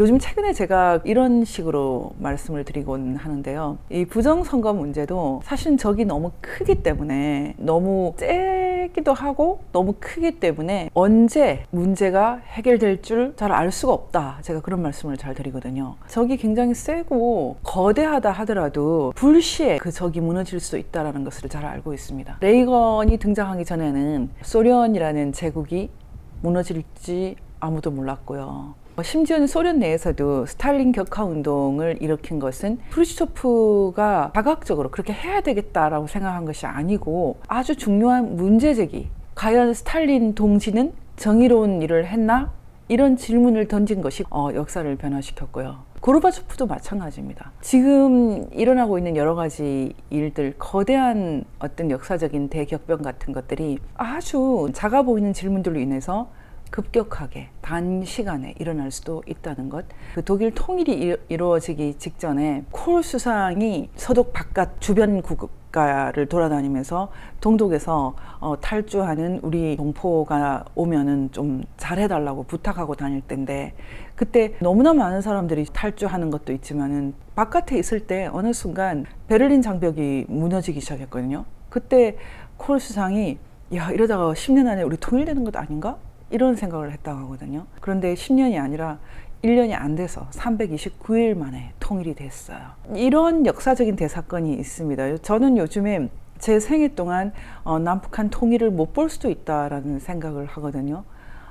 요즘 최근에 제가 이런 식으로 말씀을 드리곤 하는데요. 이 부정선거 문제도 사실 적이 너무 크기 때문에 너무 째기도 하고 너무 크기 때문에 언제 문제가 해결될 줄 잘 알 수가 없다. 제가 그런 말씀을 잘 드리거든요. 적이 굉장히 세고 거대하다 하더라도 불시에 그 적이 무너질 수 있다는 것을 잘 알고 있습니다. 레이건이 등장하기 전에는 소련이라는 제국이 무너질지 아무도 몰랐고요. 심지어는 소련 내에서도 스탈린 격화 운동을 일으킨 것은 프루시초프가 자각적으로 그렇게 해야 되겠다라고 생각한 것이 아니고 아주 중요한 문제 제기. 과연 스탈린 동지는 정의로운 일을 했나? 이런 질문을 던진 것이 어, 역사를 변화시켰고요. 고르바초프도 마찬가지입니다. 지금 일어나고 있는 여러 가지 일들, 거대한 어떤 역사적인 대격변 같은 것들이 아주 작아 보이는 질문들로 인해서 급격하게 단시간에 일어날 수도 있다는 것. 그 독일 통일이 이루어지기 직전에 콜 수상이 서독 바깥 주변 국가를 돌아다니면서 동독에서 어, 탈주하는 우리 동포가 오면은 좀 잘해달라고 부탁하고 다닐 때인데 그때 너무나 많은 사람들이 탈주하는 것도 있지만은 바깥에 있을 때 어느 순간 베를린 장벽이 무너지기 시작했거든요. 그때 콜 수상이 야 이러다가 10년 안에 우리 통일되는 것 아닌가? 이런 생각을 했다고 하거든요. 그런데 10년이 아니라 1년이 안 돼서 329일 만에 통일이 됐어요. 이런 역사적인 대사건이 있습니다. 저는 요즘에 제 생애 동안 어, 남북한 통일을 못 볼 수도 있다라는 생각을 하거든요.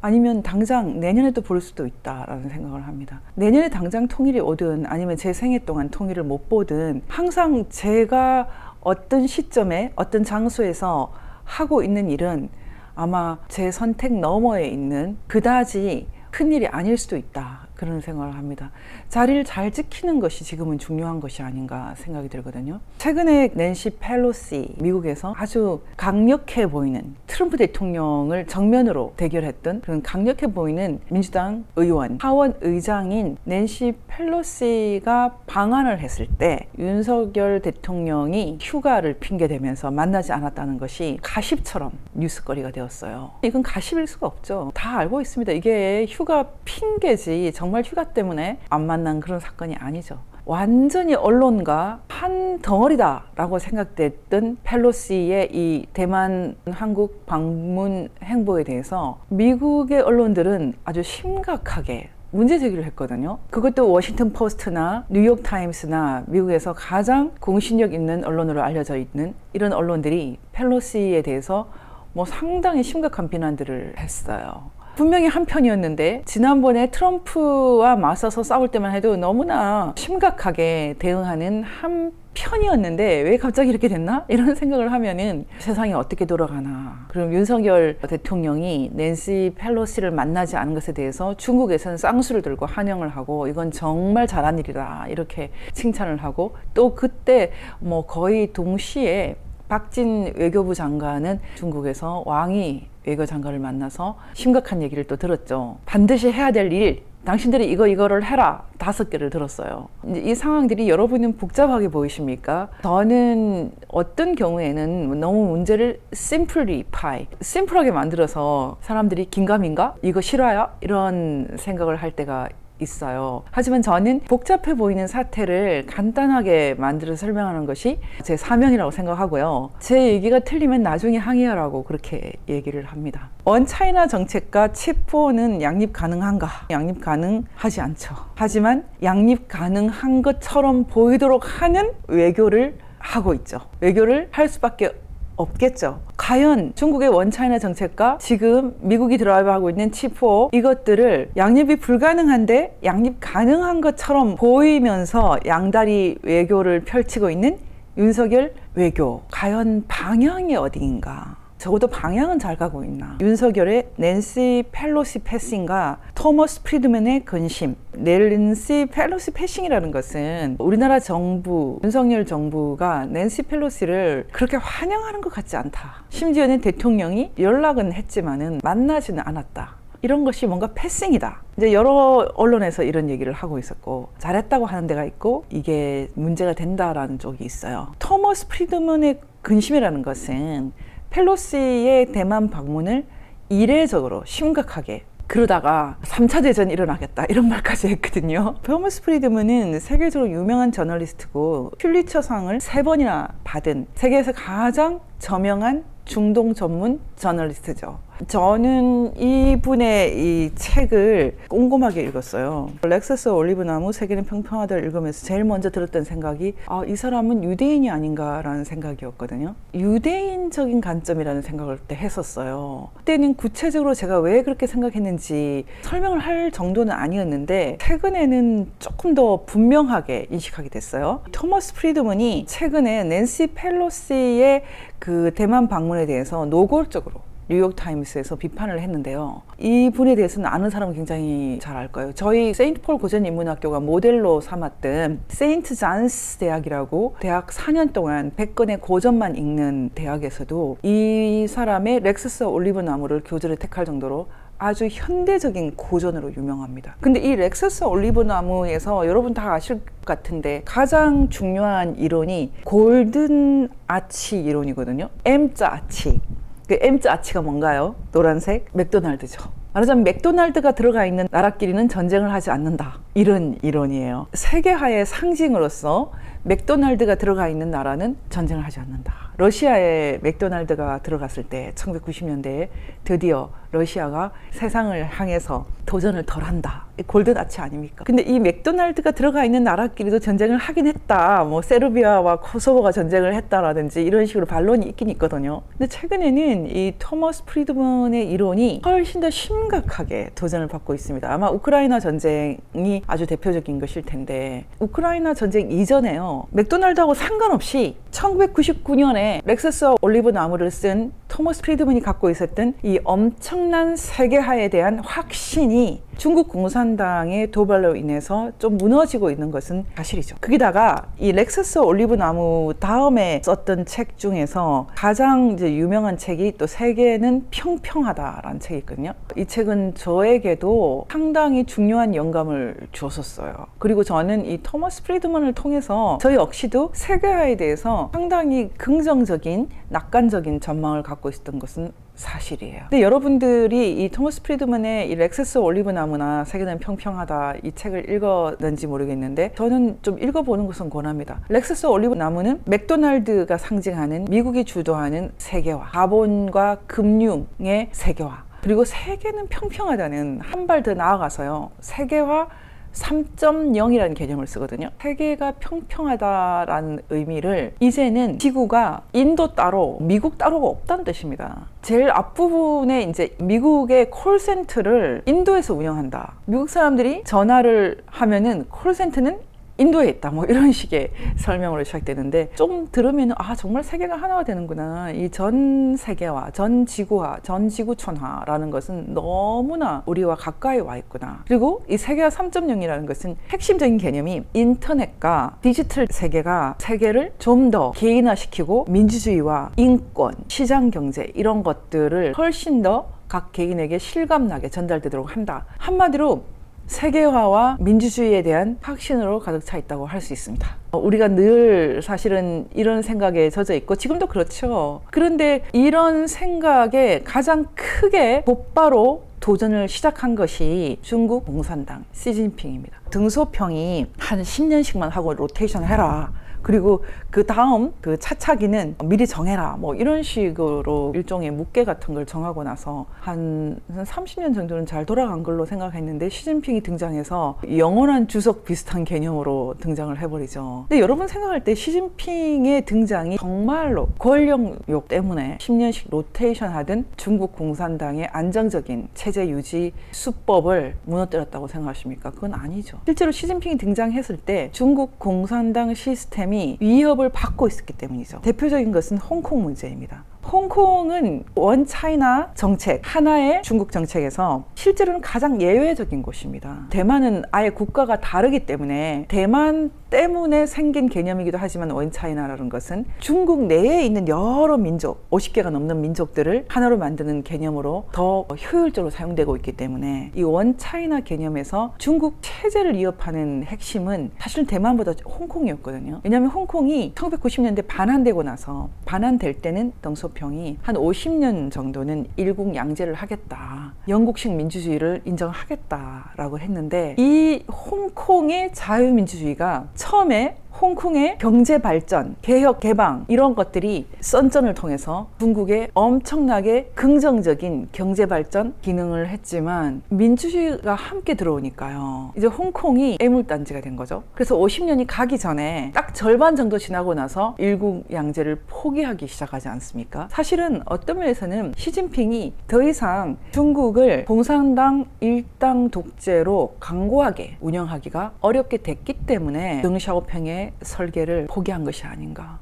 아니면 당장 내년에도 볼 수도 있다라는 생각을 합니다. 내년에 당장 통일이 오든 아니면 제 생애 동안 통일을 못 보든 항상 제가 어떤 시점에 어떤 장소에서 하고 있는 일은 아마 제 선택 너머에 있는 그다지 큰 일이 아닐 수도 있다. 그런 생각을 합니다. 자리를 잘 지키는 것이 지금은 중요한 것이 아닌가 생각이 들거든요. 최근에 낸시 펠로시 미국에서 아주 강력해 보이는 트럼프 대통령을 정면으로 대결했던 그런 강력해 보이는 민주당 의원 하원 의장인 낸시 펠로시가 방한을 했을 때 윤석열 대통령이 휴가를 핑계 대면서 만나지 않았다는 것이 가십처럼 뉴스거리가 되었어요. 이건 가십일 수가 없죠. 다 알고 있습니다. 이게 휴가 핑계지 정 정말 휴가 때문에 안 만난 그런 사건이 아니죠. 완전히 언론과 한 덩어리다라고 생각됐던 펠로시의 이 대만 한국 방문 행보에 대해서 미국의 언론들은 아주 심각하게 문제 제기를 했거든요. 그것도 워싱턴 포스트나 뉴욕 타임스나 미국에서 가장 공신력 있는 언론으로 알려져 있는 이런 언론들이 펠로시에 대해서 뭐 상당히 심각한 비난들을 했어요. 분명히 한 편이었는데 지난번에 트럼프와 맞서서 싸울 때만 해도 너무나 심각하게 대응하는 한 편이었는데 왜 갑자기 이렇게 됐나? 이런 생각을 하면은 세상이 어떻게 돌아가나. 그럼 윤석열 대통령이 낸시 펠로시를 만나지 않은 것에 대해서 중국에서는 쌍수를 들고 환영을 하고 이건 정말 잘한 일이다. 이렇게 칭찬을 하고 또 그때 뭐 거의 동시에 박진 외교부 장관은 중국에서 왕이 외교 장관을 만나서 심각한 얘기를 또 들었죠. 반드시 해야 될 일, 당신들이 이거 이거를 해라 다섯 개를 들었어요. 이 상황들이 여러분은 복잡하게 보이십니까? 저는 어떤 경우에는 너무 문제를 심플리 파이, 심플하게 만들어서 사람들이 긴가민가 이거 싫어요? 이런 생각을 할 때가 있어요. 하지만 저는 복잡해 보이는 사태를 간단하게 만들어 설명하는 것이 제 사명이라고 생각하고요. 제 얘기가 틀리면 나중에 항의하라고 그렇게 얘기를 합니다. 원차이나 정책과 칩4는 양립 가능한가? 양립 가능하지 않죠. 하지만 양립 가능한 것처럼 보이도록 하는 외교를 하고 있죠. 외교를 할 수밖에 없겠죠. 과연 중국의 원차이나 정책과 지금 미국이 드라이브하고 있는 치4 이것들을 양립이 불가능한데 양립 가능한 것처럼 보이면서 양다리 외교를 펼치고 있는 윤석열 외교. 과연 방향이 어디인가? 적어도 방향은 잘 가고 있나. 윤석열의 낸시 펠로시 패싱과 토머스 프리드맨의 근심. 낸시 펠로시 패싱이라는 것은 우리나라 정부, 윤석열 정부가 낸시 펠로시를 그렇게 환영하는 것 같지 않다. 심지어는 대통령이 연락은 했지만은 만나지는 않았다. 이런 것이 뭔가 패싱이다. 이제 여러 언론에서 이런 얘기를 하고 있었고 잘했다고 하는 데가 있고 이게 문제가 된다라는 쪽이 있어요. 토머스 프리드먼의 근심이라는 것은 펠로시의 대만 방문을 이례적으로 심각하게 그러다가 3차 대전이 일어나겠다 이런 말까지 했거든요. 토머스 프리드먼은 세계적으로 유명한 저널리스트고 퓰리처상을 세 번이나 받은 세계에서 가장 저명한 중동 전문 저널리스트죠. 저는 이분의 이 책을 꼼꼼하게 읽었어요. 렉서스 올리브 나무 세계는 평평하다를 읽으면서 제일 먼저 들었던 생각이 아, 이 사람은 유대인이 아닌가라는 생각이었거든요. 유대인적인 관점이라는 생각을 그때 했었어요. 그때는 구체적으로 제가 왜 그렇게 생각했는지 설명을 할 정도는 아니었는데 최근에는 조금 더 분명하게 인식하게 됐어요. 토머스 프리드먼이 최근에 낸시 펠로시의 그 대만 방문에 대해서 노골적으로 뉴욕 타임스에서 비판을 했는데요. 이 분에 대해서는 아는 사람은 굉장히 잘 알 거예요. 저희 세인트 폴 고전 인문학교가 모델로 삼았던 세인트 잔스 대학이라고 대학 4년 동안 100권의 고전만 읽는 대학에서도 이 사람의 렉서스 올리브 나무를 교재를 택할 정도로 아주 현대적인 고전으로 유명합니다. 근데 이 렉서스 올리브 나무에서 여러분 다 아실 것 같은데 가장 중요한 이론이 골든 아치 이론이거든요. M자 아치. 그 M자 아치가 뭔가요? 노란색? 맥도날드죠. 말하자면 맥도날드가 들어가 있는 나라끼리는 전쟁을 하지 않는다. 이런 이론이에요. 세계화의 상징으로서 맥도날드가 들어가 있는 나라는 전쟁을 하지 않는다. 러시아에 맥도날드가 들어갔을 때 1990년대에 드디어 러시아가 세상을 향해서 도전을 덜 한다. 골든 아치 아닙니까? 근데 이 맥도날드가 들어가 있는 나라끼리도 전쟁을 하긴 했다. 뭐 세르비아와 코소보가 전쟁을 했다라든지 이런 식으로 반론이 있긴 있거든요. 근데 최근에는 이 토머스 프리드먼의 이론이 훨씬 더 심각하게 도전을 받고 있습니다. 아마 우크라이나 전쟁이 아주 대표적인 것일 텐데 우크라이나 전쟁 이전에요. 맥도날드하고 상관없이 1999년에 렉서스 올리브 나무를 쓴 토머스 프리드먼이 갖고 있었던 이 엄청난 세계화에 대한 확신이 중국 공산당의 도발로 인해서 좀 무너지고 있는 것은 사실이죠. 거기다가 이 렉서스 올리브 나무 다음에 썼던 책 중에서 가장 이제 유명한 책이 또 세계는 평평하다라는 책이 있거든요. 이 책은 저에게도 상당히 중요한 영감을 주었었어요. 그리고 저는 이 토머스 프리드먼을 통해서 저 역시도 세계화에 대해서 상당히 긍정적인 낙관적인 전망을 갖고 있었던 것은 사실이에요. 근데 여러분들이 이 토머스 프리드먼의 이 렉서스 올리브 나무나 세계는 평평하다 이 책을 읽었는지 모르겠는데 저는 좀 읽어보는 것은 권합니다. 렉서스 올리브 나무는 맥도날드가 상징하는 미국이 주도하는 세계화, 자본과 금융의 세계화. 그리고 세계는 평평하다는 한 발 더 나아가서요. 세계화 3.0이라는 개념을 쓰거든요. 세계가 평평하다라는 의미를 이제는 지구가 인도 따로 미국 따로가 없다는 뜻입니다. 제일 앞부분에 이제 미국의 콜센터를 인도에서 운영한다. 미국 사람들이 전화를 하면은 콜센터는 인도에 있다. 뭐 이런 식의 설명으로 시작되는데 좀 들으면 아 정말 세계가 하나가 되는구나. 이 전 세계화 전 지구화 전 지구촌화라는 것은 너무나 우리와 가까이 와 있구나. 그리고 이 세계화 3.0이라는 것은 핵심적인 개념이 인터넷과 디지털 세계가 세계를 좀 더 개인화시키고 민주주의와 인권 시장 경제 이런 것들을 훨씬 더 각 개인에게 실감나게 전달되도록 한다. 한마디로 세계화와 민주주의에 대한 확신으로 가득 차 있다고 할 수 있습니다. 어, 우리가 늘 사실은 이런 생각에 젖어 있고 지금도 그렇죠. 그런데 이런 생각에 가장 크게 곧바로 도전을 시작한 것이 중국 공산당 시진핑입니다. 등소평이 한 10년씩만 하고 로테이션 해라. 그리고 그 다음 그 차차기는 미리 정해라 뭐 이런 식으로 일종의 묵계 같은 걸 정하고 나서 한, 한 30년 정도는 잘 돌아간 걸로 생각했는데 시진핑이 등장해서 영원한 주석 비슷한 개념으로 등장을 해버리죠. 근데 여러분 생각할 때 시진핑의 등장이 정말로 권력욕 때문에 10년씩 로테이션 하던 중국 공산당의 안정적인 체제 유지 수법을 무너뜨렸다고 생각하십니까? 그건 아니죠. 실제로 시진핑이 등장했을 때 중국 공산당 시스템 이 위협을 받고 있었기 때문이죠. 대표적인 것은 홍콩 문제입니다. 홍콩은 원 차이나 정책, 하나의 중국 정책에서 실제로는 가장 예외적인 곳입니다. 대만은 아예 국가가 다르기 때문에 대만 때문에 생긴 개념이기도 하지만 원차이나라는 것은 중국 내에 있는 여러 민족, 50개가 넘는 민족들을 하나로 만드는 개념으로 더 효율적으로 사용되고 있기 때문에 이 원차이나 개념에서 중국 체제를 이어파는 핵심은 사실 대만보다 홍콩이었거든요. 왜냐하면 홍콩이 1990년대 반환되고 나서 반환될 때는 덩소 평이 한 50년 정도는 일국 양제를 하겠다. 영국식 민주주의를 인정하겠다라고 했는데 이 홍콩의 자유민주주의가 처음에 홍콩의 경제 발전, 개혁, 개방 이런 것들이 선전을 통해서 중국에 엄청나게 긍정적인 경제 발전 기능을 했지만 민주주의가 함께 들어오니까요. 이제 홍콩이 애물단지가 된 거죠. 그래서 50년이 가기 전에 딱 절반 정도 지나고 나서 일국 양제를 포기하기 시작하지 않습니까? 사실은 어떤 면에서는 시진핑이 더 이상 중국을 공산당 일당 독재로 강고하게 운영하기가 어렵게 됐기 때문에 덩샤오팽의 설계를 포기한 것이 아닌가.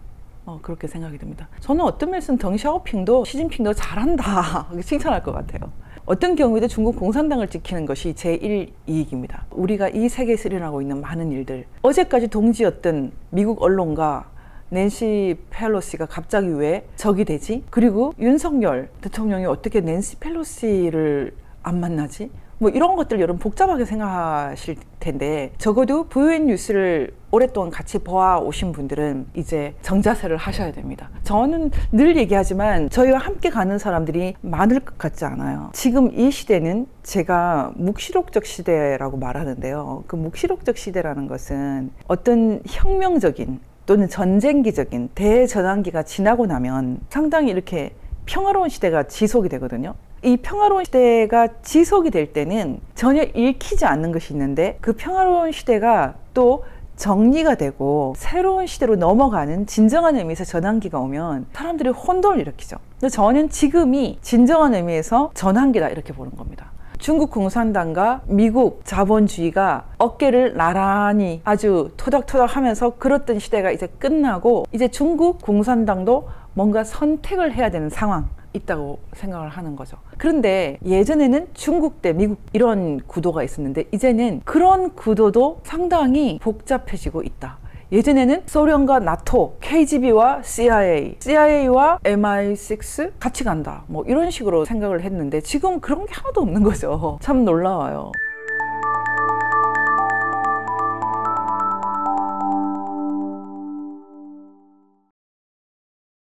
어, 그렇게 생각이 듭니다. 저는 어떤 면에서는 덩샤오핑도 시진핑도 잘한다. 칭찬할 것 같아요. 어떤 경우에도 중국 공산당을 지키는 것이 제1 이익입니다. 우리가 이 세계에서 일어나고 있는 많은 일들. 어제까지 동지였던 미국 언론과 낸시 펠로시가 갑자기 왜 적이 되지? 그리고 윤석열 대통령이 어떻게 낸시 펠로시를 안 만나지? 뭐 이런 것들 여러분 복잡하게 생각하실 텐데 적어도 VN 뉴스를 오랫동안 같이 보아 오신 분들은 이제 정자세를 하셔야 됩니다. 저는 늘 얘기하지만 저희와 함께 가는 사람들이 많을 것 같지 않아요. 지금 이 시대는 제가 묵시록적 시대라고 말하는데요. 그 묵시록적 시대라는 것은 어떤 혁명적인 또는 전쟁기적인 대전환기가 지나고 나면 상당히 이렇게 평화로운 시대가 지속이 되거든요. 이 평화로운 시대가 지속이 될 때는 전혀 읽히지 않는 것이 있는데 그 평화로운 시대가 또 정리가 되고 새로운 시대로 넘어가는 진정한 의미에서 전환기가 오면 사람들이 혼돈을 일으키죠. 근데 저는 지금이 진정한 의미에서 전환기다 이렇게 보는 겁니다. 중국 공산당과 미국 자본주의가 어깨를 나란히 아주 토닥토닥 하면서 그렇던 시대가 이제 끝나고 이제 중국 공산당도 뭔가 선택을 해야 되는 상황. 있다고 생각을 하는 거죠. 그런데 예전에는 중국 대 미국 이런 구도가 있었는데 이제는 그런 구도도 상당히 복잡해지고 있다. 예전에는 소련과 나토, KGB와 CIA, CIA와 MI6 같이 간다. 뭐 이런 식으로 생각을 했는데 지금 그런 게 하나도 없는 거죠. 참 놀라워요.